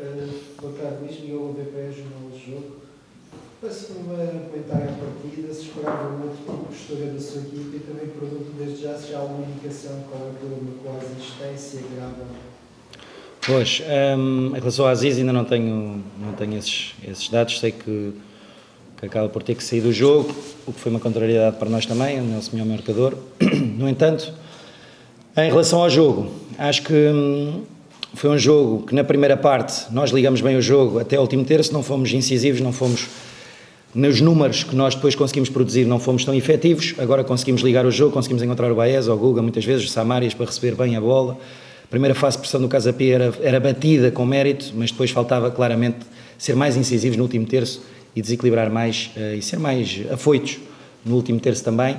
Uh, boa tarde, Luís. Miguel VP, Jornal do Jogo. Peço-me a comentar a partida, se esperava um outro tipo de história da sua equipe e também pergunto desde já se há alguma indicação qual é o problema com a existência grave Pois, um, em relação ao Aziz ainda não tenho, não tenho esses, esses dados, sei que, que acaba por ter que sair do jogo, o que foi uma contrariedade para nós também, o nosso melhor marcador. No entanto, em relação ao jogo, acho que hum, foi um jogo que na primeira parte nós ligamos bem o jogo até o último terço, não fomos incisivos, não fomos nos números que nós depois conseguimos produzir, não fomos tão efetivos. Agora conseguimos ligar o jogo, conseguimos encontrar o Baez, o Guga, muitas vezes, o Samarias para receber bem a bola. A primeira fase de pressão do Casa P era, era batida com mérito, mas depois faltava claramente ser mais incisivos no último terço e desequilibrar mais uh, e ser mais afoitos no último terço também,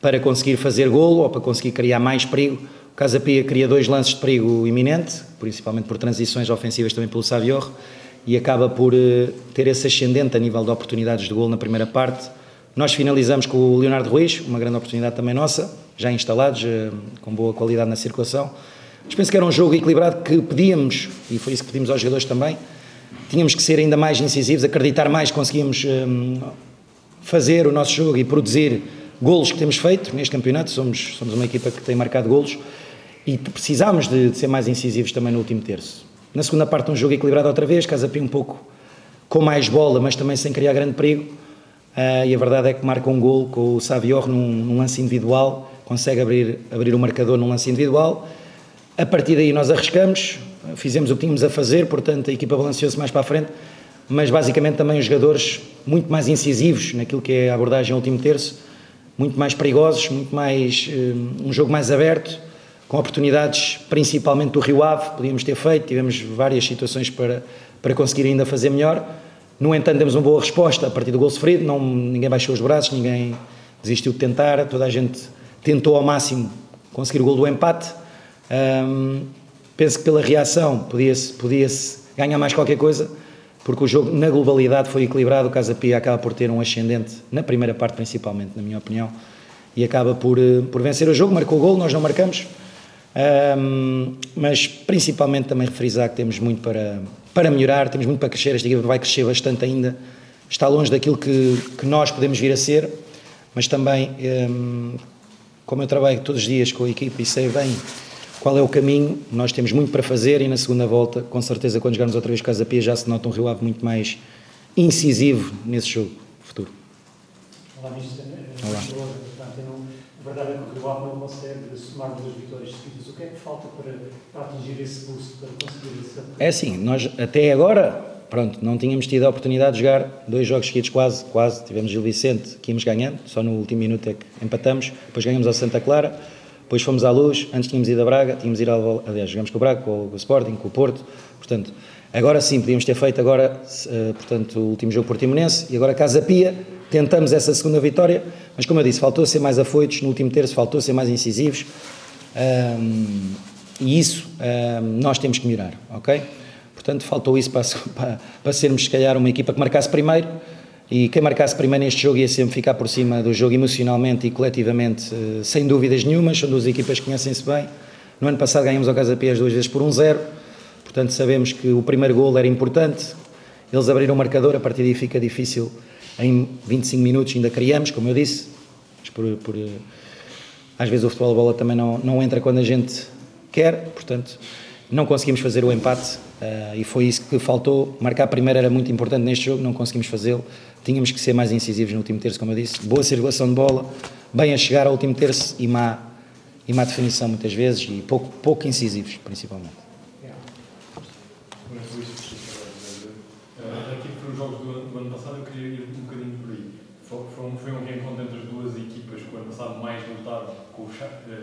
para conseguir fazer golo ou para conseguir criar mais perigo Casa Pia cria dois lances de perigo iminente, principalmente por transições ofensivas também pelo Savior, e acaba por uh, ter esse ascendente a nível de oportunidades de gol na primeira parte. Nós finalizamos com o Leonardo Ruiz, uma grande oportunidade também nossa, já instalados, uh, com boa qualidade na circulação. Mas penso que era um jogo equilibrado que pedíamos, e foi isso que pedimos aos jogadores também, tínhamos que ser ainda mais incisivos, acreditar mais, conseguíamos um, eh, fazer o nosso jogo e produzir golos que temos feito neste campeonato, somos, somos uma equipa que tem marcado golos, e precisámos de, de, ser mais incisivos também no último terço. Na segunda parte, um jogo equilibrado outra vez, Casa Pia um pouco com mais bola, mas também sem criar grande perigo. Uh, e a verdade é que marca um gol com o Savior num, num, lance individual, consegue abrir, abrir o marcador num lance individual. A partir daí nós arriscamos, fizemos o que tínhamos a fazer, portanto a equipa balanceou-se mais para a frente, mas basicamente também os jogadores muito mais incisivos naquilo que é a abordagem ao último terço, muito mais perigosos, muito mais uh, um jogo mais aberto com oportunidades principalmente do Rio Ave, podíamos ter feito, tivemos várias situações para, para conseguir ainda fazer melhor. No entanto, demos uma boa resposta a partir do gol sofrido, não, ninguém baixou os braços, ninguém desistiu de tentar, toda a gente tentou ao máximo conseguir o gol do empate. Um, penso que pela reação podia-se podia ganhar mais qualquer coisa, porque o jogo na globalidade foi equilibrado, o Casa Pia acaba por ter um ascendente, na primeira parte principalmente, na minha opinião, e acaba por, eh, por vencer o jogo, marcou o gol, nós não marcamos, um, mas principalmente também refrisar que temos muito para, para melhorar, temos muito para crescer, esta equipa vai crescer bastante ainda, está longe daquilo que, que nós podemos vir a ser, mas também, um, como eu trabalho todos os dias com a equipa e sei bem qual é o caminho, nós temos muito para fazer e na segunda volta, com certeza, quando jogarmos outra vez Casa Pia, já se nota um Rio Ave muito mais incisivo nesse jogo futuro. Olá, Mr. Olá. A verdade é que o Rio Ave não consegue somar duas vitórias seguidas. O que é que falta para, para atingir esse boost, para conseguir esse... É assim, nós até agora, pronto, não tínhamos tido a oportunidade de jogar dois jogos seguidos quase, quase. Tivemos Gil Vicente, que íamos ganhando, só no último minuto é que empatamos. Depois ganhamos ao Santa Clara, depois fomos à Luz, antes tínhamos ido a Braga, tínhamos ido ao... Aliás, jogamos com o Braga, com o Sporting, com o Porto, portanto... Agora sim, podíamos ter feito agora, uh, portanto, o último jogo portimonense e agora Casa Pia, tentamos essa segunda vitória, mas como eu disse, faltou ser mais afoitos no último terço, faltou ser mais incisivos. Um, e isso um, nós temos que melhorar, ok? Portanto, faltou isso para, para, para sermos, se calhar, uma equipa que marcasse primeiro. E quem marcasse primeiro neste jogo ia sempre ficar por cima do jogo emocionalmente e coletivamente, uh, sem dúvidas nenhumas, são duas equipas que conhecem-se bem. No ano passado ganhamos ao Casa Pia as duas vezes por um zero, portanto sabemos que o primeiro gol era importante, eles abriram o marcador, a partir daí fica difícil em 25 minutos ainda criamos, como eu disse, por, por, às vezes o futebol bola também não, não entra quando a gente quer, portanto não conseguimos fazer o empate uh, e foi isso que faltou. Marcar a primeira era muito importante neste jogo, não conseguimos fazê-lo. Tínhamos que ser mais incisivos no último terço, como eu disse. Boa circulação de bola, bem a chegar ao último terço e má, e má definição muitas vezes e pouco, pouco incisivos, principalmente.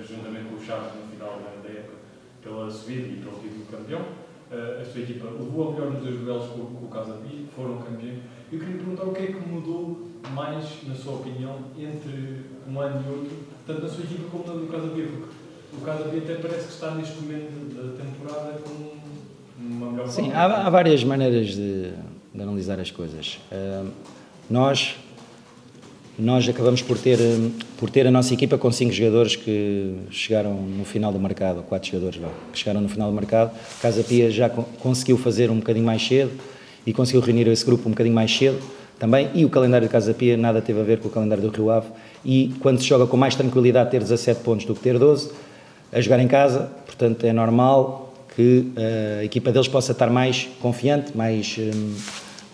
Juntamente com o Chaves no final da época, pela subida e pelo título de campeão. Uh, a sua equipa levou a melhor nos dois duelos com, com o Casa Pia, foram campeões. Eu queria perguntar o que é que mudou mais, na sua opinião, entre um ano e outro, tanto na sua equipa como na do porque o Casa Pia até parece que está neste momento da temporada com uma melhor Sim, há, há, várias maneiras de, de, analisar as coisas. Uh, nós nós acabamos por ter, por ter a nossa equipa com cinco jogadores que chegaram no final do mercado, quatro jogadores lá, que chegaram no final do mercado. Casa Pia já conseguiu fazer um bocadinho mais cedo e conseguiu reunir esse grupo um bocadinho mais cedo também. E o calendário de Casa Pia nada teve a ver com o calendário do Rio Ave. E quando se joga com mais tranquilidade, ter 17 pontos do que ter 12, a jogar em casa, portanto é normal que eh, a equipa deles possa estar mais confiante, mais, hum,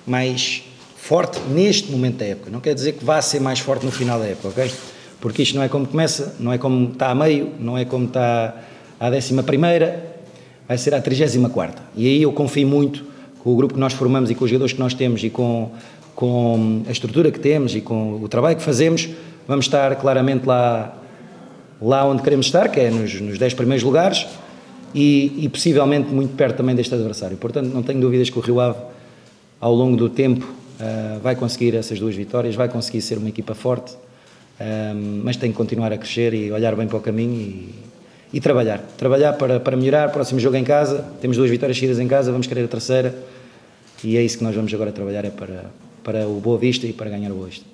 mais forte neste momento da época. Não quer dizer que vá ser mais forte no final da época, ok? Porque isto não é como começa, não é como está a meio, não é como está à décima primeira, vai ser à trigésima quarta. E aí eu confio muito com o grupo que nós formamos e com os jogadores que nós temos e com, com a estrutura que temos e com o trabalho que fazemos, vamos estar claramente lá, lá onde queremos estar, que é nos, nos 10 primeiros lugares e, e possivelmente muito perto também deste adversário. Portanto, não tenho dúvidas que o Rio Ave, ao longo do tempo, uh, vai conseguir essas duas vitórias, vai conseguir ser uma equipa forte, um, mas tem que continuar a crescer e olhar bem para o caminho e, e trabalhar. Trabalhar para, para melhorar. Próximo jogo em casa, temos duas vitórias seguidas em casa, vamos querer a terceira e é isso que nós vamos agora trabalhar é para, para o Boa Vista e para ganhar o Boa Vista.